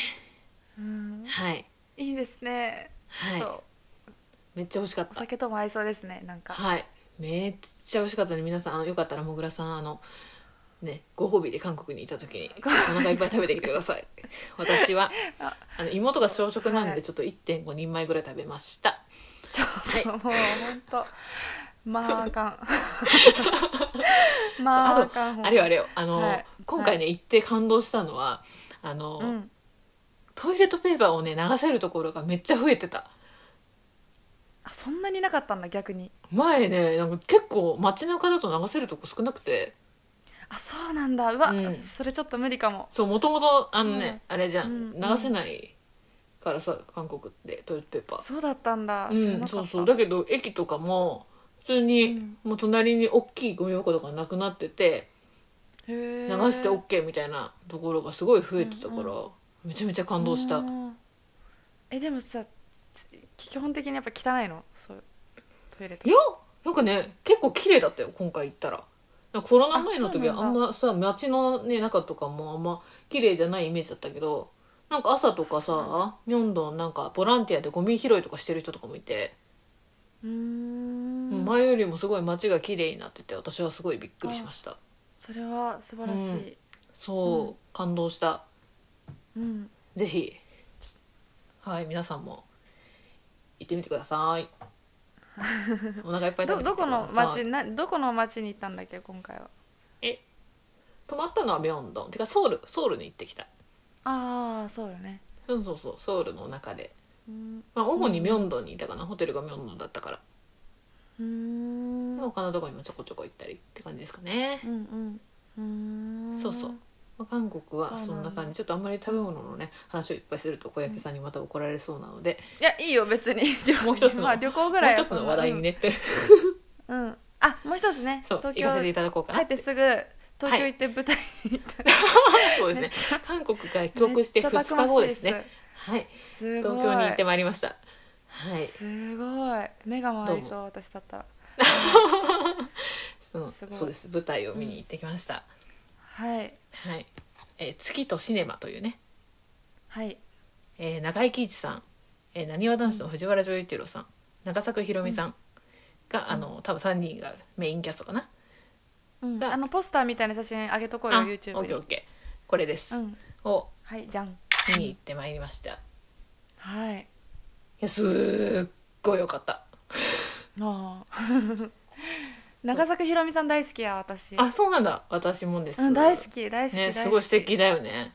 [SPEAKER 1] うん。
[SPEAKER 2] はい。
[SPEAKER 1] いいですね、
[SPEAKER 2] はい。
[SPEAKER 1] そう。
[SPEAKER 2] めっちゃ美味しかっ
[SPEAKER 1] お
[SPEAKER 2] た
[SPEAKER 1] 酒とも合いそうですねなんか。
[SPEAKER 2] はい。めっちゃ美味しかったね。皆さんあのよかったらもぐらさんあのねご褒美で韓国にいた時に お腹いっぱい食べてきてください。私は
[SPEAKER 1] あ。
[SPEAKER 2] あの妹が小食なん
[SPEAKER 1] はい
[SPEAKER 2] でちょっと1.5人前ぐらい食べました、
[SPEAKER 1] ちょっともうほんとまああかん。まああかん
[SPEAKER 2] あれよあれよあの、
[SPEAKER 1] はい。
[SPEAKER 2] 今回ね行って感動したのはあの、
[SPEAKER 1] うん。
[SPEAKER 2] トイレットペーパーをね流せるところがめっちゃ増えてた。
[SPEAKER 1] あそんなになかったんだ逆に。
[SPEAKER 2] 前ねなんか結構街中だと流せるとこ少なくて。
[SPEAKER 1] あそうなんだ。うわ、
[SPEAKER 2] うん。
[SPEAKER 1] それちょっと無理かも。
[SPEAKER 2] そうもともとあの
[SPEAKER 1] そう
[SPEAKER 2] ねあれじゃん、
[SPEAKER 1] うん
[SPEAKER 2] 流せないからさ韓国ってトイレットペーパー。
[SPEAKER 1] そうだったんだ、
[SPEAKER 2] うんそうそう。だけど駅とかも普通に、
[SPEAKER 1] うん。
[SPEAKER 2] もう隣に大きいゴミ箱とかなくなってて
[SPEAKER 1] 流
[SPEAKER 2] 流して OK みたいなところがすごい増えてたから、
[SPEAKER 1] うん。
[SPEAKER 2] めちゃめちゃ感動した、
[SPEAKER 1] うんえでもさ基本的にやっぱ汚いの？そうトイレと
[SPEAKER 2] いやなんかね結構綺麗だったよ今回行ったら。なんかコロナ前の時はあ
[SPEAKER 1] あん
[SPEAKER 2] まさ街の、ね、中とかもあんま綺麗じゃないイメージだったけどなんか朝とかさミョンドンなんかボランティアでゴミ拾いとかしてる人とかもいて、
[SPEAKER 1] うーん
[SPEAKER 2] 前よりもすごい街が綺麗になってて私はすごいびっくりしました。
[SPEAKER 1] それは素晴らしい、
[SPEAKER 2] そう、
[SPEAKER 1] うん。
[SPEAKER 2] 感動した。
[SPEAKER 1] うん。
[SPEAKER 2] ぜひはい皆さんも行ってみてください。お腹いっぱい食べて
[SPEAKER 1] どどこの町などこの町に行ったんだっけ今回は？
[SPEAKER 2] 泊まったのはミョンドン。てかソウルソウルに行ってきた。
[SPEAKER 1] ああそうよね。
[SPEAKER 2] そうそうそうソウルの中で、
[SPEAKER 1] うん。
[SPEAKER 2] まあ、主にミョンドンにいたかな、ホテルがミョンドンだったから、
[SPEAKER 1] うーん。うん
[SPEAKER 2] 他のとこにもちょこちょこ行ったりって感じですかね、
[SPEAKER 1] うんうーん。
[SPEAKER 2] そうそう。まあ、韓国は
[SPEAKER 1] そん
[SPEAKER 2] な感じ。ちょっとあんまり食べ物のね話をいっぱいすると小焼さんにまた怒られそうなので、
[SPEAKER 1] いやいいよ別に。
[SPEAKER 2] もう一つの
[SPEAKER 1] まあ旅行ぐらいは
[SPEAKER 2] もう一つの話題にね。って、
[SPEAKER 1] うん、うん。あもう一つね。
[SPEAKER 2] そう
[SPEAKER 1] 東
[SPEAKER 2] 行かせてい
[SPEAKER 1] 京
[SPEAKER 2] ただこうかな
[SPEAKER 1] 帰ってすぐ東京行って舞台に行ったら、
[SPEAKER 2] そうですね。韓国から帰国して
[SPEAKER 1] めっちゃ
[SPEAKER 2] 2日後ですね。はい。東京に行ってまいりましたはい。
[SPEAKER 1] すごい。目が回り
[SPEAKER 2] ど
[SPEAKER 1] そう私だったら。
[SPEAKER 2] そうそうです。舞台を見に行ってきました、
[SPEAKER 1] はい。
[SPEAKER 2] はい、えー月とシネマというね。
[SPEAKER 1] はい。
[SPEAKER 2] えー中井貴一さん。なにわ男子の藤原丈一郎さん。長作ひろみさん。が、あの多分3人がメインキャストかな、
[SPEAKER 1] うん。
[SPEAKER 2] が。
[SPEAKER 1] あのポスターみたいな写真あげとこうよ
[SPEAKER 2] あ
[SPEAKER 1] YouTube に。
[SPEAKER 2] オッケーオッケー。これです、
[SPEAKER 1] うん。
[SPEAKER 2] を
[SPEAKER 1] はいじゃん。
[SPEAKER 2] 見に行ってまいりました。い
[SPEAKER 1] はい
[SPEAKER 2] やすーっごいよかった。
[SPEAKER 1] ああ。長作ひろみさん大好きや私。
[SPEAKER 2] あそうなんだ。私もです、
[SPEAKER 1] うん、大好き大好き、
[SPEAKER 2] ねすごい素敵だよね、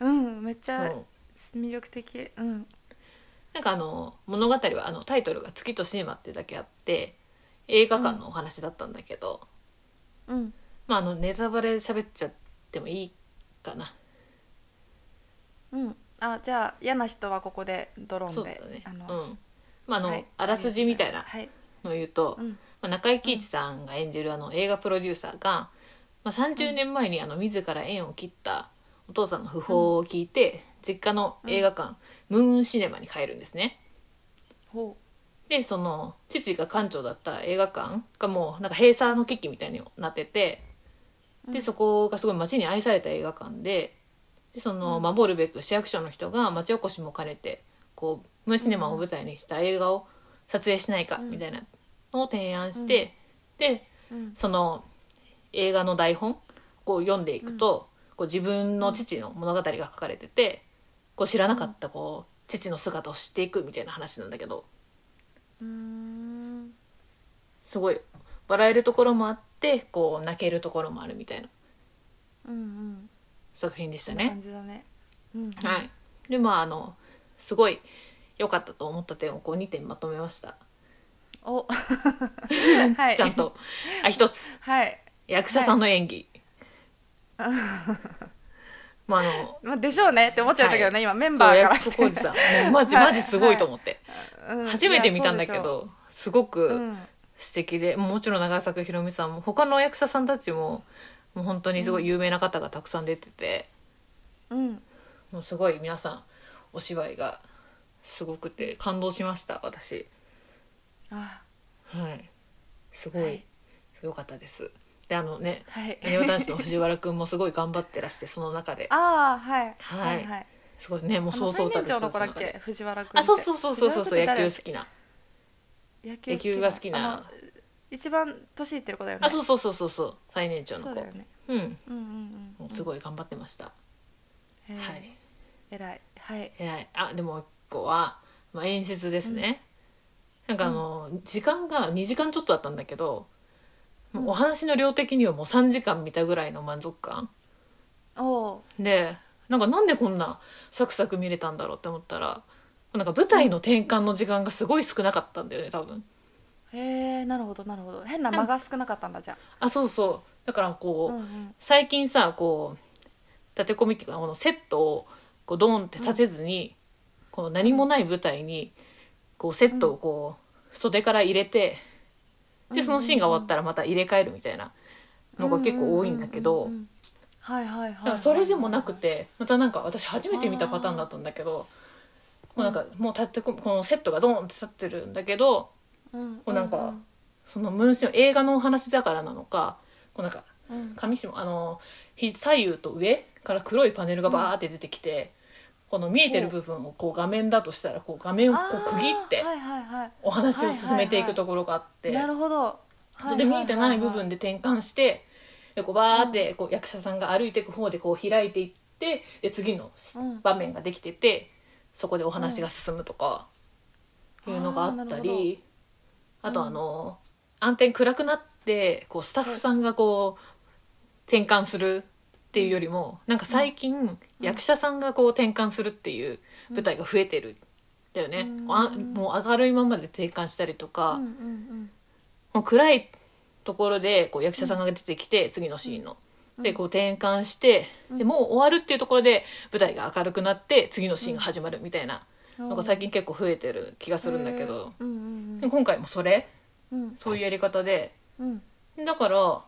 [SPEAKER 1] うんめっち
[SPEAKER 2] うん、
[SPEAKER 1] ゃ魅力的。うん。
[SPEAKER 2] なんかあの物語はあのタイトルが「月とシネマ」ってだけあって映画館のお話だったんだけど、
[SPEAKER 1] うん。
[SPEAKER 2] まああのネタバレ喋っちゃってもいいかな。
[SPEAKER 1] うんあじゃあ嫌な人はここでドローン
[SPEAKER 2] そうだ
[SPEAKER 1] で、
[SPEAKER 2] ね。う
[SPEAKER 1] あの、
[SPEAKER 2] ん。まああの、
[SPEAKER 1] はい。
[SPEAKER 2] あらすじみたいな
[SPEAKER 1] はい。
[SPEAKER 2] のを言うと、
[SPEAKER 1] うん。
[SPEAKER 2] まあ、中井貴一さんが演じるあの映画プロデューサーが、まあ、30年前にあの自ら縁を切ったお父さんの訃報を聞いて、実家の映画館、ムーンシネマに帰るんですね。
[SPEAKER 1] ほ
[SPEAKER 2] でその父が館長だった映画館がもうなんか閉鎖の危機みたいになっててでそこがすごい街に愛された映画館ででその、
[SPEAKER 1] うん。
[SPEAKER 2] 守るべく市役所の人が町おこしも兼ねてこうムーンシネマを舞台にした映画を撮影しないか
[SPEAKER 1] うん。
[SPEAKER 2] みたいなのを提案して、で
[SPEAKER 1] うん。
[SPEAKER 2] その映画の台本こう読んでいくと、こう自分の父の物語が書かれててこう知らなかったこう父の姿を知っていくみたいな話なんだけど。
[SPEAKER 1] うーん。
[SPEAKER 2] すごい笑えるところもあってこう泣けるところもあるみたいな。
[SPEAKER 1] うんうん
[SPEAKER 2] 作品でしたね。
[SPEAKER 1] 感じだね。うん。うん。
[SPEAKER 2] はい、でまああのすごい良かったと思った点をこう2点まとめました、
[SPEAKER 1] お。はい。
[SPEAKER 2] ちゃんと。あ一つ。
[SPEAKER 1] はい。
[SPEAKER 2] 役者さんの演技、まああの
[SPEAKER 1] まあでしょうね。って思っちゃったけどね、今メン
[SPEAKER 2] そう
[SPEAKER 1] バーから。
[SPEAKER 2] 役所広司さん。もうマジマジすごいと思って、
[SPEAKER 1] うん。
[SPEAKER 2] 初めて見たんだけどすご
[SPEAKER 1] そう
[SPEAKER 2] く素敵でもちろん長作ひろみさんも他の役者さんたちももう本当にすごい有名な方がたくさん出てて、
[SPEAKER 1] うん。
[SPEAKER 2] もうすごい皆さんお芝居がすごくて感動しました私。
[SPEAKER 1] あ。
[SPEAKER 2] はい。すご
[SPEAKER 1] はい。い
[SPEAKER 2] 良、かったです。であのね
[SPEAKER 1] はい。
[SPEAKER 2] なにわ男子の藤原くんもすごい頑張ってらしてその中で。
[SPEAKER 1] ああはい。
[SPEAKER 2] はい。
[SPEAKER 1] はいはい。
[SPEAKER 2] すごいねもうそうそうたる人の中で
[SPEAKER 1] け藤原君って
[SPEAKER 2] あそうそうそうそうそうそう野球好
[SPEAKER 1] き
[SPEAKER 2] きな。
[SPEAKER 1] 野
[SPEAKER 2] 野球が好きな
[SPEAKER 1] 一番年いってる子だよね。
[SPEAKER 2] あそうそうそうそうそう。最年長の子。
[SPEAKER 1] そうだよね。
[SPEAKER 2] うん。
[SPEAKER 1] うんうんうん
[SPEAKER 2] もうすごい頑張ってました、
[SPEAKER 1] へー。
[SPEAKER 2] はい。
[SPEAKER 1] 偉い。はい。
[SPEAKER 2] 偉い。あでもう一個は、まあ、演出ですね、なんかあの、時間が2時間ちょっとだったんだけど、もうお話の量的にはもう3時間見たぐらいの満足感。
[SPEAKER 1] おお
[SPEAKER 2] でなんかなんでこんなサクサク見れたんだろうって思ったらなんか舞台の転換の時間がすごい少なかったんだよね多分
[SPEAKER 1] へえなるほどなるほど。変な間が少なかったんだじゃ
[SPEAKER 2] あ。そうそう。だからこう、
[SPEAKER 1] あうんうん。
[SPEAKER 2] 最近さこう立て込みっていうかこのセットをこうドーンって立てずに、こう何もない舞台にこうセットをこう袖から入れて、でそのシーンが終わったらまた入れ替えるみたいなのが結構多いんだけど、
[SPEAKER 1] ううんうんはいはいはい
[SPEAKER 2] だからそれでもなくてまたなんか私初めて見たパターンだったんだけどもうなんかもう立て込みこのセットがドーンって立ってるんだけど
[SPEAKER 1] うん。
[SPEAKER 2] こうなんかそのムーンシの映画のお話だからなのかこうなんか
[SPEAKER 1] うん。
[SPEAKER 2] 上下あのひ左右と上から黒いパネルがバーって出てきて、この見えてる部分をこう画面だとしたらこう画面をこう区切ってお話を進めていくところがあって、
[SPEAKER 1] なるほど。
[SPEAKER 2] それで見えてない部
[SPEAKER 1] で
[SPEAKER 2] 分で転換してでこうバーってこう役者さんが歩いていく方でこう開いていってで次の場面ができててそこでお話が進むとかいうのがあったりあとあの暗転暗くなってこうスタッフさんがこう転換するっていうよりもなんか最近役者さんがこう転換するっていう舞台が増えてるんだよね。
[SPEAKER 1] うん。
[SPEAKER 2] もう明るいままで転換したりとか。
[SPEAKER 1] うんうん
[SPEAKER 2] もう暗いところでこう役者さんが出てきて、次のシーンの。でこう転換して、でもう終わるっていうところで舞台が明るくなって次のシーンが始まるみたいな。
[SPEAKER 1] うん
[SPEAKER 2] のが最近結構増えてる気がするんだけど、
[SPEAKER 1] うん。うん
[SPEAKER 2] で今回もそれ？
[SPEAKER 1] うん。
[SPEAKER 2] そういうやり方で。
[SPEAKER 1] うん。
[SPEAKER 2] だから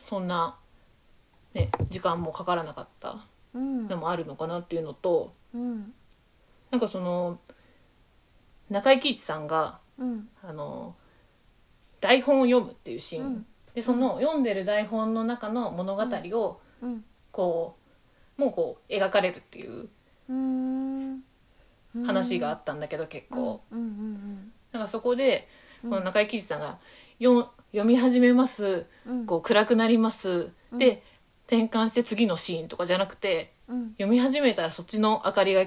[SPEAKER 2] そんな、ね、時間もかからなかった
[SPEAKER 1] うん。
[SPEAKER 2] のもあるのかなっていうのと
[SPEAKER 1] うん。
[SPEAKER 2] なんかその中井貴一さんが
[SPEAKER 1] うん。
[SPEAKER 2] あの台本を読むっていうシーン、
[SPEAKER 1] うん。
[SPEAKER 2] でその読んでる台本の中の物語を
[SPEAKER 1] うん。
[SPEAKER 2] こうもうこう描かれるっていう
[SPEAKER 1] うん
[SPEAKER 2] 話があったんだけど結構、なんかそこで
[SPEAKER 1] うん。
[SPEAKER 2] この中井貴一さんがよ読み始めます。
[SPEAKER 1] うん。
[SPEAKER 2] こう暗くなります、
[SPEAKER 1] うん。
[SPEAKER 2] で転換して次のシーンとかじゃなくて
[SPEAKER 1] うん。
[SPEAKER 2] 読み始めたらそっちの明かりが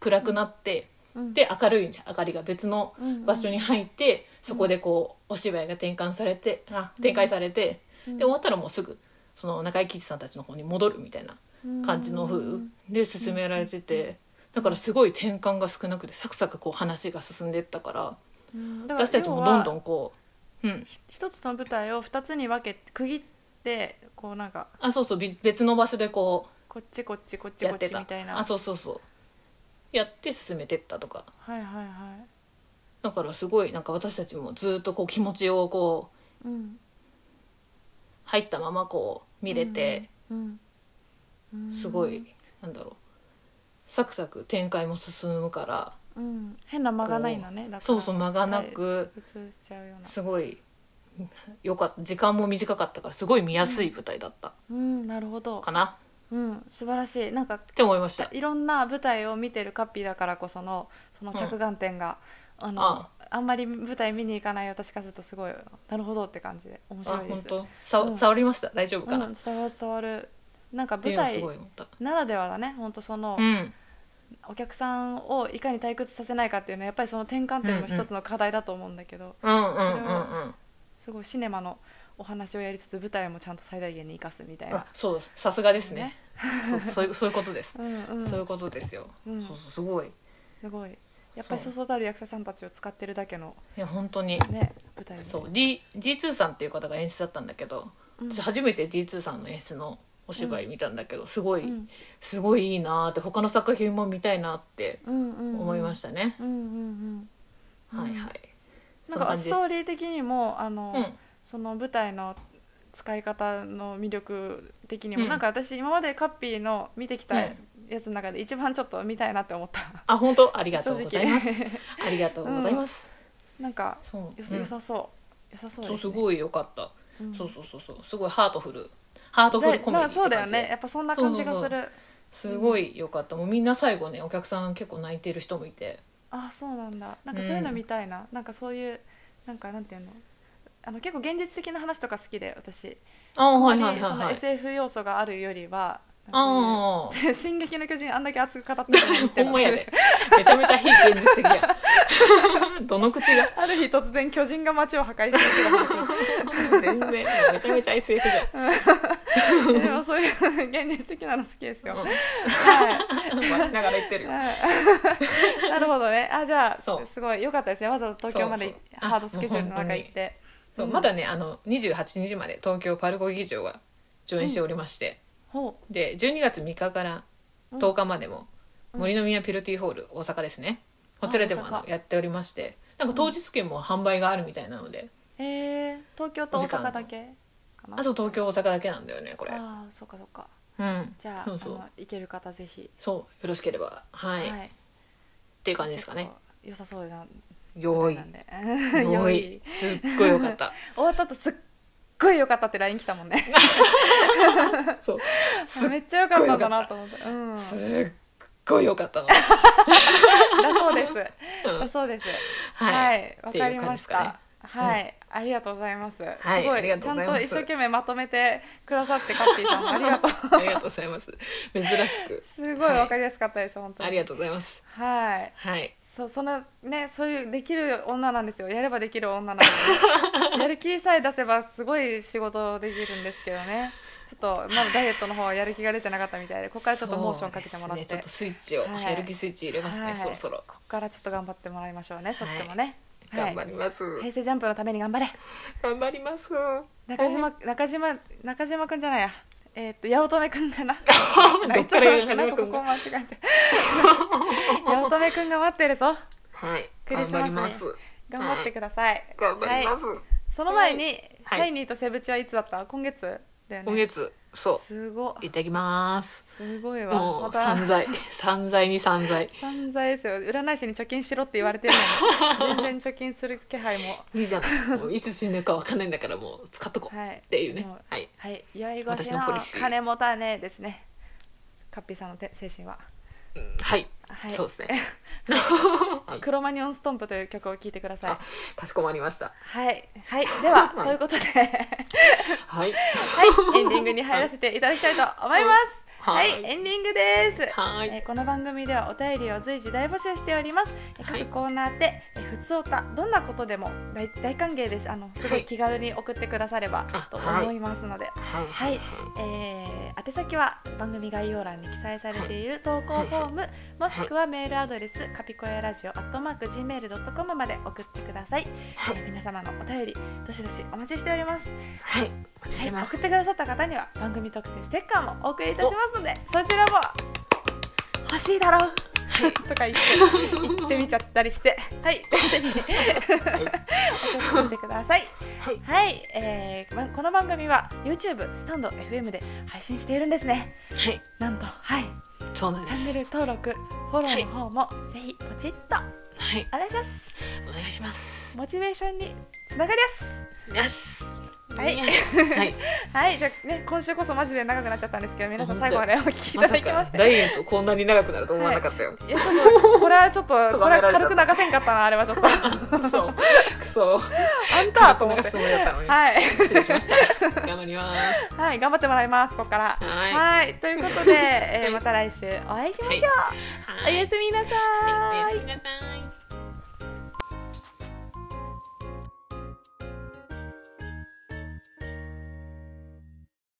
[SPEAKER 2] 暗くなって、
[SPEAKER 1] うん。
[SPEAKER 2] で明るい明かりが別の場所に入って、そこでこうお芝居が転換されてあ展開されて、
[SPEAKER 1] うん。
[SPEAKER 2] で終わったらもうすぐその中井貴一さんたちの方に戻るみたいな感じの風で進められてて、だからすごい転換が少なくてサクサクこう話が進んでいったから私たちもどんどんこううん。
[SPEAKER 1] 一つの舞台を二つに分け区切ってこうなんか
[SPEAKER 2] あそうそうび別の場所でこ
[SPEAKER 1] こっちこっちこっちこっちみたいな。
[SPEAKER 2] あそうそうそう。やって進めてったとか。
[SPEAKER 1] はいはいはい。
[SPEAKER 2] だからすごいなんか私たちもずっとこう気持ちをこう
[SPEAKER 1] うん。
[SPEAKER 2] 入ったままこう見れて、
[SPEAKER 1] うん。うん。
[SPEAKER 2] すごいなんだろうサクサク展開も進むから
[SPEAKER 1] うん。変な間がないのね
[SPEAKER 2] そうそう間がなくすごいよかった時間も短かったからすごい見やすい舞台だった。
[SPEAKER 1] うんなるほど。
[SPEAKER 2] かな？
[SPEAKER 1] うん素晴らしい。なんか
[SPEAKER 2] って思いました。
[SPEAKER 1] いろんな舞台を見てるカッピーだからこそのその着眼点が、あの
[SPEAKER 2] あ
[SPEAKER 1] あ。んまり舞台見に行かない私からするとすごいなるほどって感じで面
[SPEAKER 2] あ
[SPEAKER 1] 白いです。
[SPEAKER 2] 本当？触りました？大丈夫かな、
[SPEAKER 1] うん、伝わる。伝わるなんか舞台ならではだね本当その、
[SPEAKER 2] うん
[SPEAKER 1] お客さんをいかに退屈させないかっていうのはやっぱりその転換点の一つの課題だと思うんだけど、すごいシネマのお話をやりつつ舞台もちゃんと最大限に生かすみたいな。
[SPEAKER 2] あ、そうです。さすがですね。そうそういうそういうことです、
[SPEAKER 1] うんうん、
[SPEAKER 2] そういうことですよ、
[SPEAKER 1] うん。
[SPEAKER 2] そうそうすごい。い
[SPEAKER 1] すごい。やっぱりそうそうたる役者さんたちを使ってるだけの
[SPEAKER 2] や本当に。
[SPEAKER 1] ね舞台
[SPEAKER 2] そう。D G2 さんっていう方が演出だったんだけど、
[SPEAKER 1] うん。
[SPEAKER 2] 私初めて G2 さんの演出のお芝居見たんだけど、すごい、
[SPEAKER 1] うん。
[SPEAKER 2] すごいいいなーって他の作品も見たいなって
[SPEAKER 1] うんうんうん
[SPEAKER 2] 思いましたね、
[SPEAKER 1] うんうんうんうん。
[SPEAKER 2] はいはい。
[SPEAKER 1] なんかストーリー的にもあの、
[SPEAKER 2] うん。
[SPEAKER 1] その舞台の使い方の魅力的にも、
[SPEAKER 2] うん。
[SPEAKER 1] なんか私今までカッピーの見てきた
[SPEAKER 2] うん
[SPEAKER 1] やつの中で一番ちょっと見たいなって思った、
[SPEAKER 2] あ本当？ありがとう
[SPEAKER 1] 正
[SPEAKER 2] ございます。
[SPEAKER 1] 直。
[SPEAKER 2] ありがとうございます、
[SPEAKER 1] なんか
[SPEAKER 2] そう。
[SPEAKER 1] よ,、
[SPEAKER 2] うん
[SPEAKER 1] 良さそう。良さそう
[SPEAKER 2] そう
[SPEAKER 1] です
[SPEAKER 2] ごい良かった、
[SPEAKER 1] うん。
[SPEAKER 2] そうそうそうそう。すごいハートフルハートフルコメディ
[SPEAKER 1] まあそうだよね。やっぱそんな感じがする
[SPEAKER 2] そうそう。すごい良かった。もうみんな最後ねお客さん結構泣いてる人もいて。
[SPEAKER 1] あそうなんだ。なんかそういうの見たいな、なんかそういうなんかなんていうの？あの結構現実的な話とか好きで私。
[SPEAKER 2] ああはいはいはいはい。
[SPEAKER 1] SF 要素があるよりは
[SPEAKER 2] あ
[SPEAKER 1] そういう進撃の巨人あんだけ熱く語ってるのに
[SPEAKER 2] ほんまやで。めちゃめちゃ非現実的や。どの口が？
[SPEAKER 1] ある日突然巨人が街を破壊していく話を
[SPEAKER 2] 全然。めちゃめちゃ SF じゃん。
[SPEAKER 1] でもそういう現実的なの好きですよ、
[SPEAKER 2] うん。
[SPEAKER 1] はい。
[SPEAKER 2] ながら言ってる
[SPEAKER 1] はい。なるほどね。あじゃあすごい良かったですね。わざわざ東京までハードスケジュールの中行って。
[SPEAKER 2] そう。
[SPEAKER 1] うん
[SPEAKER 2] まだねあの28日まで東京パルコ劇場が上演しておりまして、
[SPEAKER 1] ほ
[SPEAKER 2] で12月3日から
[SPEAKER 1] う
[SPEAKER 2] 10日までも、
[SPEAKER 1] うん。
[SPEAKER 2] 森の宮ピルティホール大阪ですね。こちらでも
[SPEAKER 1] あ
[SPEAKER 2] のやっておりまして。なんか当日券も販売があるみたいなので、
[SPEAKER 1] えー、東京と大阪だけかな。
[SPEAKER 2] あと東京大阪だけなんだよねこれ。
[SPEAKER 1] ああそっかそっか。
[SPEAKER 2] うん。
[SPEAKER 1] じゃあ
[SPEAKER 2] そうそう。
[SPEAKER 1] 行ける方ぜひ。
[SPEAKER 2] そうよろしければ。はい、っ
[SPEAKER 1] はい。
[SPEAKER 2] ていう感じですかね。
[SPEAKER 1] 良さそうな
[SPEAKER 2] よい。
[SPEAKER 1] なんで。
[SPEAKER 2] よ
[SPEAKER 1] 良
[SPEAKER 2] い。
[SPEAKER 1] い。
[SPEAKER 2] すっごいよかった。
[SPEAKER 1] 終わった後すっごい良かったって LINE 来たもんね。
[SPEAKER 2] そう。
[SPEAKER 1] めっちゃ良かったんだなと思って。うん
[SPEAKER 2] すっごいよかったの
[SPEAKER 1] だそうです。
[SPEAKER 2] うん。
[SPEAKER 1] だそうです。
[SPEAKER 2] は
[SPEAKER 1] はい。いわ、
[SPEAKER 2] っていう
[SPEAKER 1] かりました。はい、ありがとうございます、
[SPEAKER 2] はい
[SPEAKER 1] すご
[SPEAKER 2] ありがとうござい
[SPEAKER 1] ちゃんと一生懸命まとめてくださってカッピーさんありがとう。
[SPEAKER 2] ありがとうございます。珍しく。
[SPEAKER 1] すごい。わかりやすかったです、本当に。
[SPEAKER 2] ありがとうございます。
[SPEAKER 1] はい。
[SPEAKER 2] はい
[SPEAKER 1] そうそんなねそういうできる女なんですよ。やればできる女なんで。やる気さえ出せばすごい仕事できるんですけどね。ちょっとまだダイエットの方はやる気が出てなかったみたいでここからちょっとモーションかけてもらって、
[SPEAKER 2] ねちょっとスイッチを、
[SPEAKER 1] はい。
[SPEAKER 2] やる気スイッチ入れますね、
[SPEAKER 1] はい。
[SPEAKER 2] そろそろ。
[SPEAKER 1] ここからちょっと頑張ってもらいましょうね。そっちもね、はい。
[SPEAKER 2] 頑張ります、
[SPEAKER 1] 平成ジャンプのために頑張れ。
[SPEAKER 2] 頑張ります。
[SPEAKER 1] 中島中島中島くんじゃないやえーっと八乙女くんだな。
[SPEAKER 2] どっから
[SPEAKER 1] な？んかここ間違えて。八乙女くんが待ってるぞ。
[SPEAKER 2] はい
[SPEAKER 1] クリスマスに。
[SPEAKER 2] 頑張
[SPEAKER 1] ってください、
[SPEAKER 2] 頑張ります、
[SPEAKER 1] はい。その前に、
[SPEAKER 2] はい。
[SPEAKER 1] シャイニーとセブチはいつだった？今月だよね。
[SPEAKER 2] 今月そ
[SPEAKER 1] すご。
[SPEAKER 2] ういただきます。
[SPEAKER 1] すごいわ。
[SPEAKER 2] もう散財。散財に散財。
[SPEAKER 1] 散財ですよ。占い師に貯金しろって言われてるのに 全然貯金する気配も。
[SPEAKER 2] いいじゃないもういつ死ぬかわかんないんだからもう使っとこう。
[SPEAKER 1] はい。
[SPEAKER 2] っていうね。
[SPEAKER 1] もう
[SPEAKER 2] はい。
[SPEAKER 1] はい。酔い越し
[SPEAKER 2] 私のポ
[SPEAKER 1] の
[SPEAKER 2] リシー。
[SPEAKER 1] 金持たねえですね。カッピーさんのて精神は。
[SPEAKER 2] うんはい、
[SPEAKER 1] はい。
[SPEAKER 2] そうですね。はい。
[SPEAKER 1] クロマニオンストンプという曲を聴いてください。
[SPEAKER 2] あかしこまりました。
[SPEAKER 1] はい。はい。では、
[SPEAKER 2] はい。
[SPEAKER 1] そういうことで。
[SPEAKER 2] はい。
[SPEAKER 1] はい。エンディングに入らせていただきたいと思います。は、
[SPEAKER 2] はい。い。
[SPEAKER 1] エンディングです。
[SPEAKER 2] はい。
[SPEAKER 1] えーこの番組ではお便りを随時大募集しております、えー
[SPEAKER 2] はい。
[SPEAKER 1] 各コーナーで、えー、ふつおたどんなことでも大大歓迎です。あのすご
[SPEAKER 2] はいい
[SPEAKER 1] 気軽に送ってくだされば
[SPEAKER 2] あ
[SPEAKER 1] と
[SPEAKER 2] はい。
[SPEAKER 1] 思いますので、
[SPEAKER 2] はい。
[SPEAKER 1] はい。えー宛先は番組概要欄に記載されている投稿フォーム、もしくはメールアドレス、カピコヤラジオアットマーク Gmail.com まで送ってください、
[SPEAKER 2] はい。
[SPEAKER 1] えー皆様のお便りどしどしお待ちしております。
[SPEAKER 2] はい。
[SPEAKER 1] はい、送ってくださった方には番組特製ステッカーもお送りいたしますのでそちらも欲しいだろう。とか言って言ってみちゃったりして。はい。ぜひ送ってみてください。
[SPEAKER 2] はい。
[SPEAKER 1] はい、えーまこの番組は YouTube スタンド FM で配信しているんですね。
[SPEAKER 2] はい。
[SPEAKER 1] なんとはい。チャンネル登録フォローの方もぜひポチッと。
[SPEAKER 2] ははい。
[SPEAKER 1] お願いします
[SPEAKER 2] お願いします。
[SPEAKER 1] モチベーションにつながります。はい。
[SPEAKER 2] はい。
[SPEAKER 1] はい。じゃあね今週こそマジで長くなっちゃったんですけど皆さん最後までお聞きいただきまして。
[SPEAKER 2] かダイエットこんなに長くなると思わなかったよ、
[SPEAKER 1] い。やちょっとこれはちょっとこれは軽く流せんかったなあれはちょっと。
[SPEAKER 2] くそくそ
[SPEAKER 1] あんたと思って。はい。
[SPEAKER 2] 失礼しました。頑張ります。
[SPEAKER 1] はい。頑張ってもらいますここから。
[SPEAKER 2] はい。
[SPEAKER 1] ということで、えーまた来週お会いしましょう、おやすみなさ
[SPEAKER 2] はい。おやすみなさい